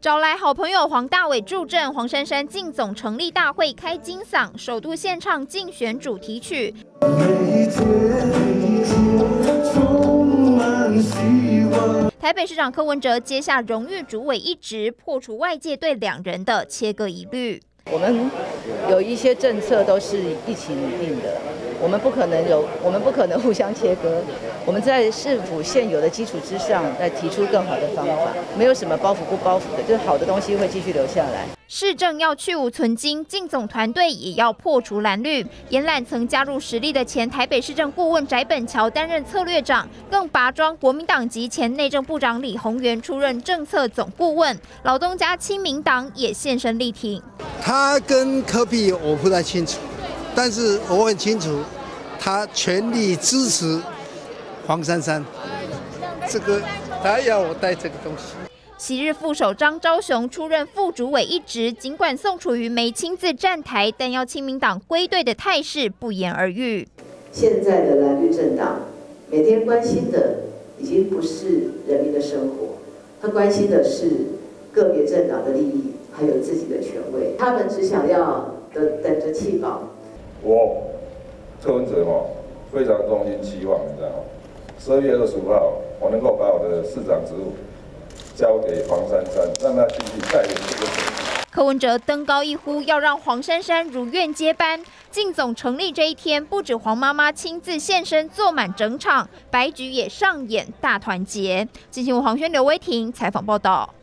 找来好朋友黄大炜助阵，黄珊珊进总成立大会开金嗓，首度献唱竞选主题曲。台北市长柯文哲接下荣誉主委一职，破除外界对两人的切割疑虑。我们有一些政策都是一起拟定的。我们不可能有，我们不可能互相切割。我们在市府现有的基础之上，来提出更好的方法。没有什么包袱不包袱的，就是好的东西会继续留下来。市政要去无存菁，进总团队也要破除蓝绿。延揽曾加入实力的前台北市政顾问翟本桥担任策略长，更拔庄国民党籍前内政部长李鸿源出任政策总顾问。老东家亲民党也现身力挺。他跟科比我不太清楚。但是我很清楚，他全力支持黄珊珊，这个他要我带这个东西。昔日副手张昭雄出任副主委一职，尽管宋楚瑜没亲自站台，但要亲民党归队的态势不言而喻。现在的蓝绿政党每天关心的已经不是人民的生活，他关心的是个别政党的利益，还有自己的权威。他们只想要等等着弃保。我柯文哲哦，非常衷心期望，你知道吗？十二月二十五号，我能够把我的市长职务交给黄珊珊，让她继续带领这个柯文哲登高一呼，要让黄珊珊如愿接班。进总成立这一天，不止黄妈妈亲自现身，坐满整场，白局也上演大团结。进行黄轩、刘威婷采访报道。